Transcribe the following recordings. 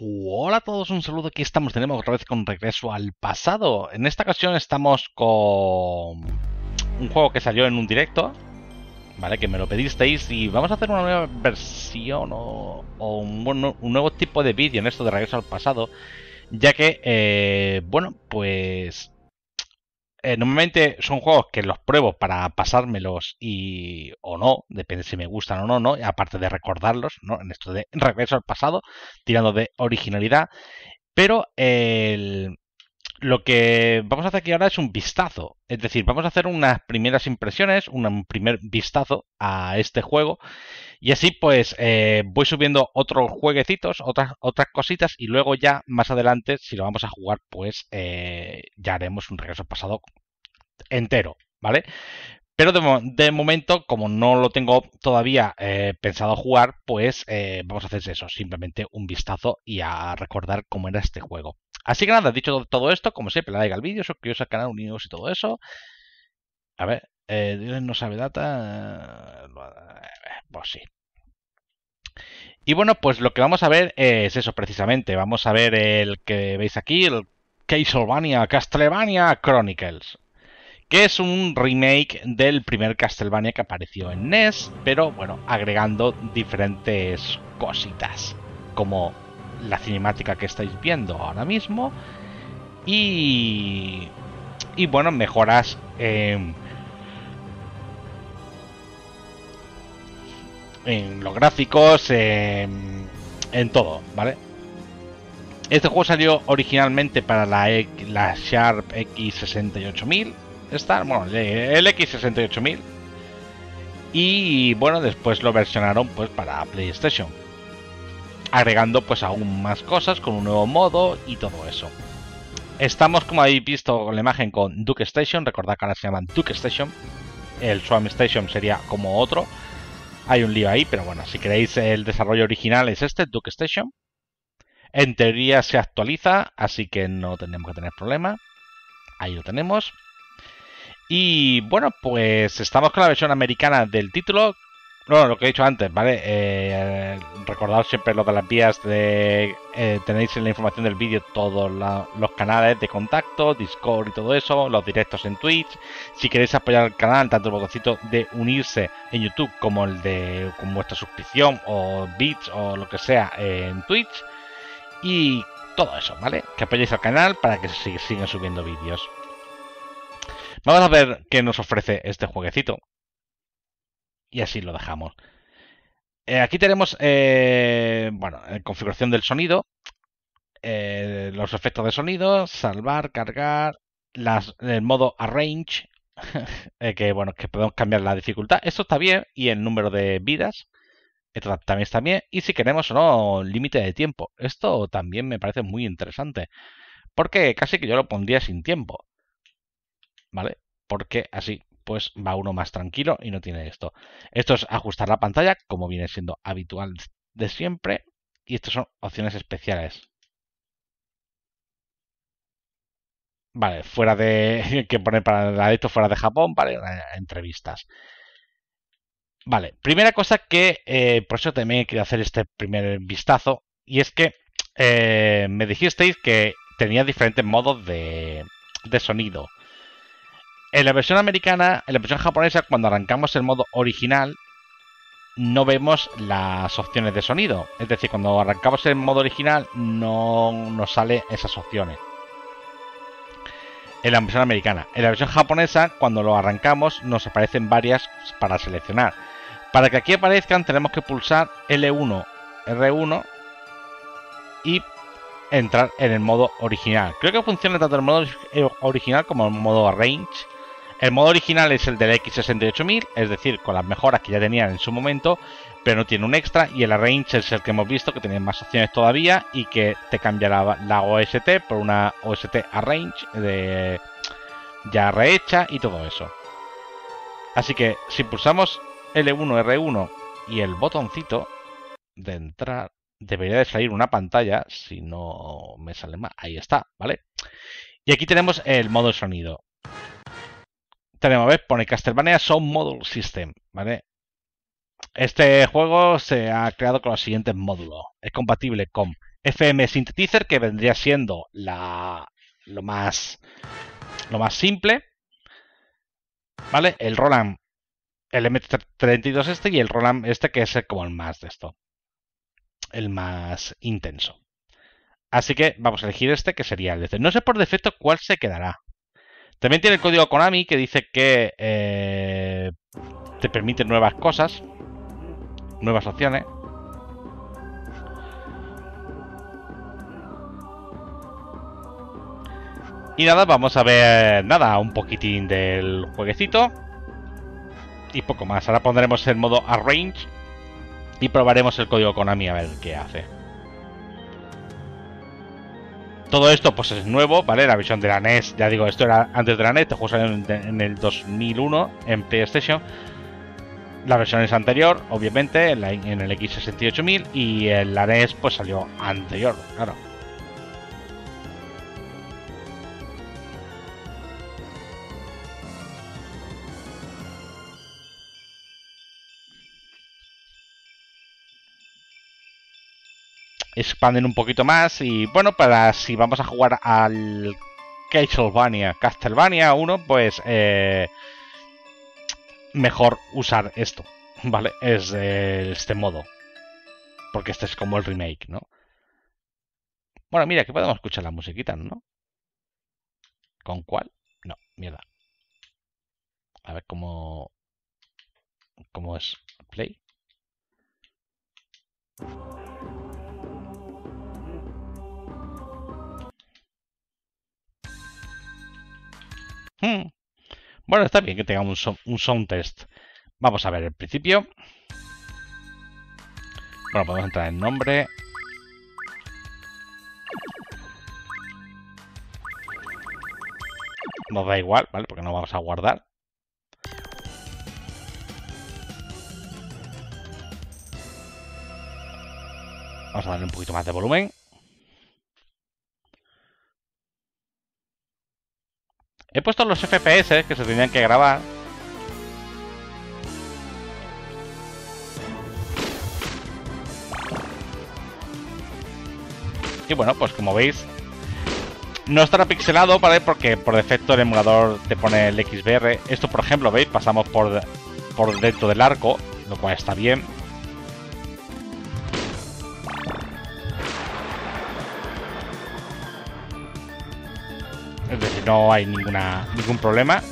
Hola a todos, un saludo. Aquí estamos, tenemos otra vez con regreso al pasado. En esta ocasión estamos con un juego que salió en un directo, ¿vale? Que me lo pedisteis y vamos a hacer una nueva versión o, un, un, nuevo tipo de vídeo en esto de regreso al pasado, ya que, eh, bueno, pues eh, normalmente son juegos que los pruebo para pasármelos y o no, depende si me gustan o no, ¿no? Aparte de recordarlos, ¿no? En esto de regreso al pasado, tirando de originalidad. Pero el, lo que vamos a hacer aquí ahora es un vistazo. Es decir, vamos a hacer unas primeras impresiones, un primer vistazo a este juego. Y así pues eh, voy subiendo otros jueguecitos, otras, otras cositas y luego ya más adelante, si lo vamos a jugar, pues eh, ya haremos un regreso pasado entero, ¿vale? Pero de, momento, como no lo tengo todavía eh, pensado jugar, pues vamos a hacer eso, simplemente un vistazo y a recordar cómo era este juego. Así que nada, dicho todo esto, como siempre, like al vídeo, suscribiros al canal, unidos y todo eso. A ver, eh, no sabe data. Pues sí. Y bueno, pues lo que vamos a ver es eso precisamente. Vamos a ver el que veis aquí, el Castlevania, Castlevania Chronicles. Que es un remake del primer Castlevania que apareció en NES, pero bueno, agregando diferentes cositas. Como la cinemática que estáis viendo ahora mismo. Y, y bueno, mejoras en los gráficos, en, todo, ¿vale? Este juego salió originalmente para la, la Sharp X68000. Esta, bueno, el X68000. Y bueno, después lo versionaron pues para PlayStation agregando pues aún más cosas con un nuevo modo y todo eso. Estamos, como habéis visto con la imagen, con Duke Station. Recordad que ahora se llaman Duke Station. El Swam Station sería como otro. Hay un lío ahí, pero bueno, si queréis el desarrollo original es este, Duke Station. En teoría se actualiza, así que no tenemos que tener problema. Ahí lo tenemos. Y bueno, pues estamos con la versión americana del título, no, lo que he dicho antes, ¿vale? Eh, recordad siempre lo de las vías de... Eh, tenéis en la información del vídeo todos los canales de contacto, Discord y todo eso, los directos en Twitch. Si queréis apoyar el canal, tanto el botoncito de unirse en YouTube como el de con vuestra suscripción o bits o lo que sea en Twitch. Y todo eso, ¿vale? Que apoyéis al canal para que se sigan subiendo vídeos. Vamos a ver qué nos ofrece este jueguecito y así lo dejamos. Eh, aquí tenemos, eh, bueno, configuración del sonido, eh, los efectos de sonido, salvar, cargar, las, el modo arrange, que bueno, que podemos cambiar la dificultad. Esto está bien y el número de vidas. Esto también está bien. Y si queremos o no, límite de tiempo. Esto también me parece muy interesante. Porque casi que yo lo pondría sin tiempo. ¿Vale? Porque así pues va uno más tranquilo y no tiene esto. Esto es ajustar la pantalla, como viene siendo habitual de siempre. Y estas son opciones especiales. Vale, fuera de. que poner para esto fuera de Japón, vale, entrevistas. Vale, primera cosa que eh, por eso también quería hacer este primer vistazo. Y es que eh, me dijisteis que tenía diferentes modos de, de sonido. En la versión americana, en la versión japonesa, cuando arrancamos el modo original, no vemos las opciones de sonido. Es decir, cuando arrancamos el modo original, no nos salen esas opciones. En la versión americana. En la versión japonesa, cuando lo arrancamos, nos aparecen varias para seleccionar. Para que aquí aparezcan, tenemos que pulsar L1, R1 y entrar en el modo original. Creo que funciona tanto el modo original como el modo Arrange el modo original es el del X68000, es decir, con las mejoras que ya tenían en su momento, pero no tiene un extra. Y el Arrange es el que hemos visto, que tiene más opciones todavía y que te cambia la, OST por una OST Arrange de ya rehecha y todo eso. Así que si pulsamos L1, R1 y el botoncito de entrar, debería de salir una pantalla, si no me sale mal, ahí está, ¿vale? Y aquí tenemos el modo sonido tenemos, ver, Pone Castlevania Sound Module System, ¿vale? Este juego se ha creado con los siguientes módulos. Es compatible con FM Synthetizer, que vendría siendo la, lo, más, lo más simple. ¿Vale? El Roland, el M32 este y el Roland este que es como el más de esto. El más intenso. Así que vamos a elegir este que sería el de No sé por defecto cuál se quedará. También tiene el código Konami que dice que eh, te permite nuevas cosas, nuevas opciones. Y nada, vamos a ver nada, un poquitín del jueguecito. Y poco más. Ahora pondremos el modo Arrange y probaremos el código Konami a ver qué hace. Todo esto pues es nuevo, ¿vale? La versión de la NES, ya digo, esto era antes de la NES, este juego salió en, el 2001 en PlayStation. La versión es anterior, obviamente, en, en el X68000 y en la NES pues salió anterior, claro. Expanden un poquito más y bueno, para si vamos a jugar al Castlevania, Castlevania 1, pues eh, mejor usar esto, ¿vale? Es este modo. Porque este es como el remake, ¿no? Bueno, mira, que podemos escuchar la musiquita, ¿no? ¿Con cuál? No, mierda. A ver cómo... ¿Cómo es? Play. Hmm. Bueno, está bien que tengamos un, sound test. Vamos a ver el principio. Bueno, podemos entrar en nombre. Nos da igual, ¿vale? Porque no vamos a guardar. Vamos a darle un poquito más de volumen. He puesto los FPS que se tenían que grabar. Y bueno, pues como veis, no estará pixelado, ¿vale? Porque por defecto el emulador te pone el XBR. Esto, por ejemplo, ¿veis? Pasamos por, por dentro del arco, lo cual está bien. No hay ninguna, ningún problema.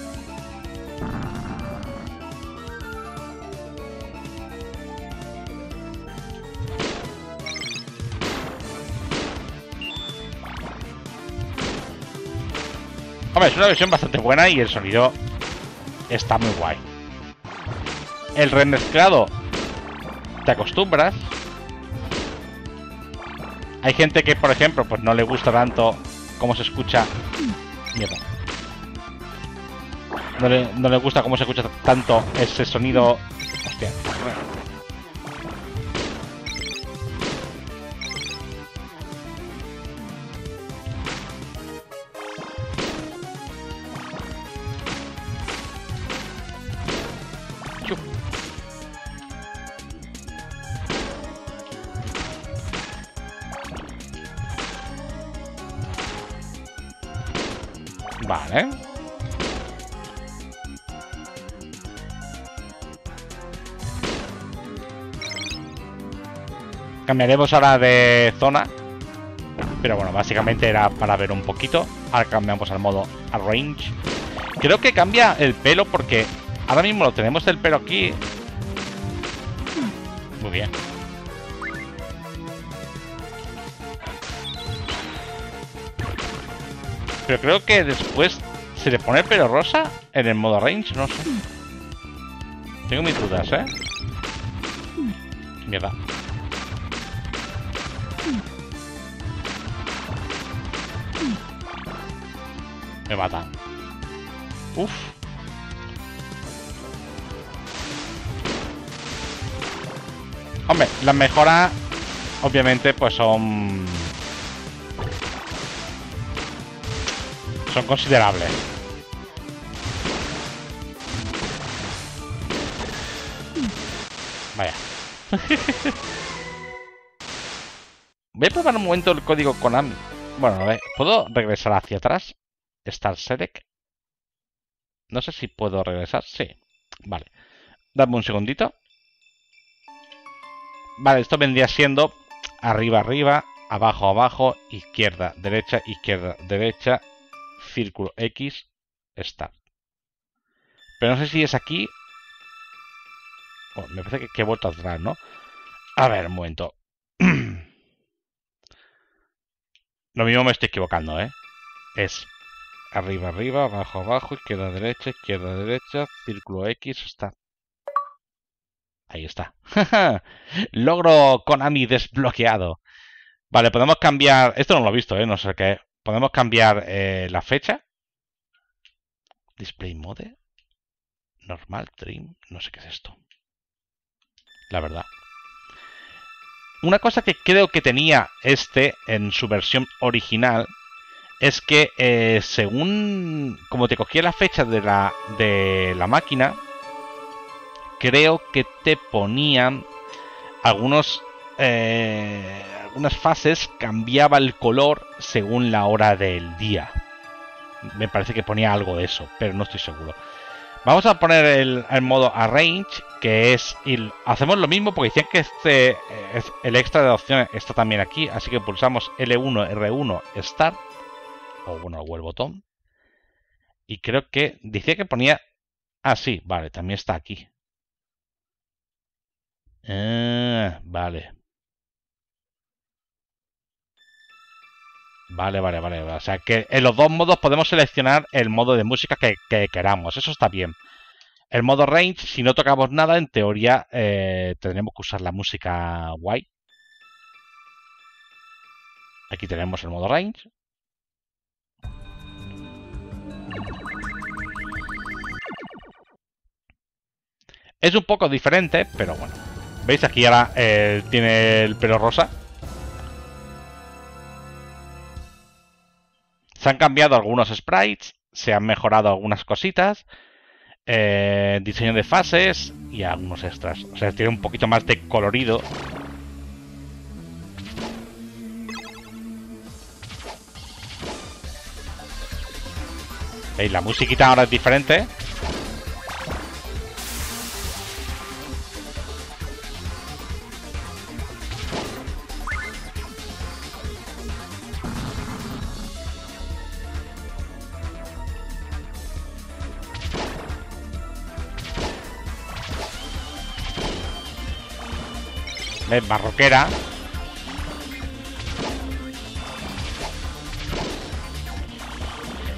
Hombre, es una versión bastante buena y el sonido está muy guay. El remezclado te acostumbras. Hay gente que, por ejemplo, pues no le gusta tanto cómo se escucha no le, no le gusta cómo se escucha tanto ese sonido. Hostia. Cambiaremos ahora de zona. Pero bueno, básicamente era para ver un poquito. Ahora cambiamos al modo Arrange. Creo que cambia el pelo porque ahora mismo lo tenemos el pelo aquí. Muy bien. Pero creo que después se le pone el pelo rosa en el modo range, no sé. Tengo mis dudas, ¿eh? Mierda. Me mata. Uf. Hombre, las mejoras obviamente pues son son considerables. Vaya. Voy a probar un momento el código Konami. Bueno, a ver, ¿puedo regresar hacia atrás? Star Select. No sé si puedo regresar. Sí. Vale. Dame un segundito. Vale, esto vendría siendo arriba, arriba, abajo, abajo, izquierda, derecha, izquierda, derecha, círculo X, Start. Pero no sé si es aquí. me parece que, he vuelto atrás, ¿no? A ver, un momento. Lo mismo me estoy equivocando, ¿eh? Es arriba, arriba, abajo, abajo, izquierda, derecha, izquierda, derecha, círculo X, está. Ahí está. Logro Konami desbloqueado. Vale, podemos cambiar... Esto no lo he visto, ¿eh? No sé qué. Podemos cambiar eh, la fecha. Display mode. Normal, trim. No sé qué es esto. La verdad. Una cosa que creo que tenía este en su versión original es que eh, según como te cogía la fecha de la, de la máquina, creo que te ponían algunos eh, algunas fases cambiaba el color según la hora del día. Me parece que ponía algo de eso, pero no estoy seguro. Vamos a poner el, modo Arrange, que es... hacemos lo mismo porque decían que este, el extra de opciones está también aquí, así que pulsamos L1, R1, Start o bueno, o el botón. Y creo que decía que ponía... Ah, sí, vale, también está aquí. Ah, vale. Vale, vale, vale. O sea que en los dos modos podemos seleccionar el modo de música que, queramos. Eso está bien. El modo range, si no tocamos nada, en teoría eh, tendremos que usar la música guay. Aquí tenemos el modo range. Es un poco diferente, pero bueno. ¿Veis? Aquí ahora eh, tiene el pelo rosa. Se han cambiado algunos sprites, se han mejorado algunas cositas, eh, diseño de fases y algunos extras. O sea, tiene un poquito más de colorido. ¿Veis? La musiquita ahora es diferente. Es barroquera.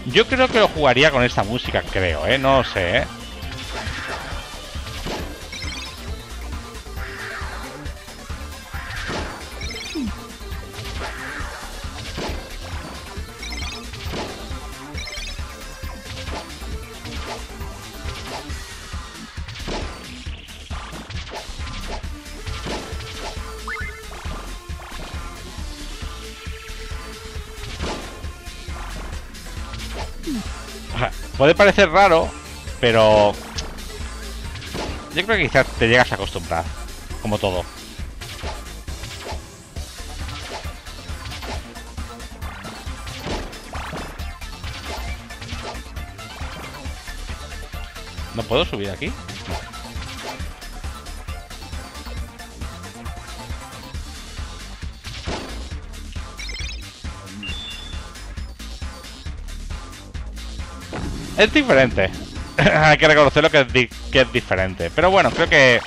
Yo creo que lo jugaría con esta música, creo, ¿eh? No sé, ¿eh? Puede parecer raro, pero... Yo creo que quizás te llegas a acostumbrar, como todo. ¿No puedo subir aquí? Es diferente. Hay que reconocerlo que es, que es diferente. Pero bueno, creo que...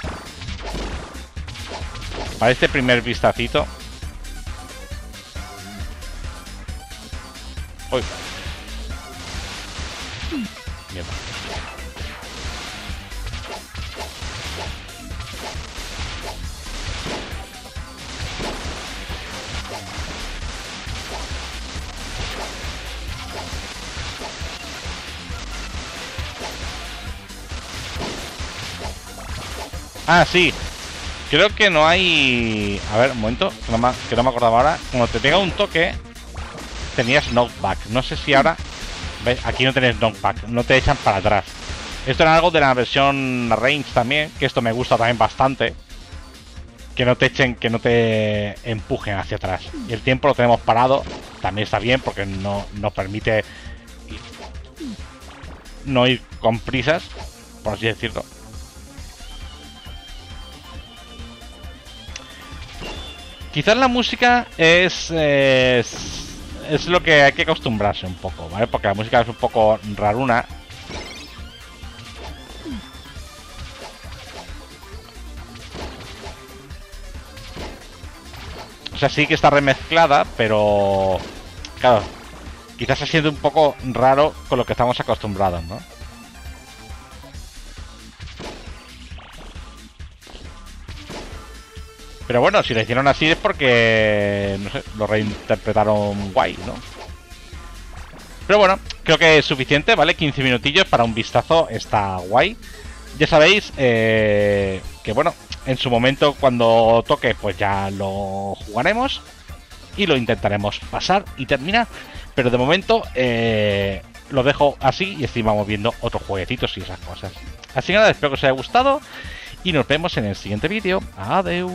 Para este primer vistacito... Uy. Ah, sí. Creo que no hay... A ver, un momento, que no me, acordaba ahora. Cuando te pega un toque, tenías knockback. No sé si ahora... Aquí no tenés knockback, no te echan para atrás. Esto era algo de la versión range también, que esto me gusta también bastante. que no te echen, que no te empujen hacia atrás. Y el tiempo lo tenemos parado, también está bien porque no nos permite no ir con prisas, por así decirlo. Quizás la música es, es, es lo que hay que acostumbrarse un poco, ¿vale? Porque la música es un poco raruna. O sea, sí que está remezclada, pero... Claro, quizás se siente un poco raro con lo que estamos acostumbrados, ¿no? Pero bueno, si lo hicieron así es porque, lo reinterpretaron guay, ¿no? Pero bueno, creo que es suficiente, ¿vale? 15 minutillos para un vistazo, está guay. Ya sabéis eh, que, bueno, en su momento cuando toque, pues ya lo jugaremos y lo intentaremos pasar y terminar. Pero de momento eh, lo dejo así y encima vamos viendo otros jueguecitos y esas cosas. Así que nada, espero que os haya gustado y nos vemos en el siguiente vídeo. Adiós.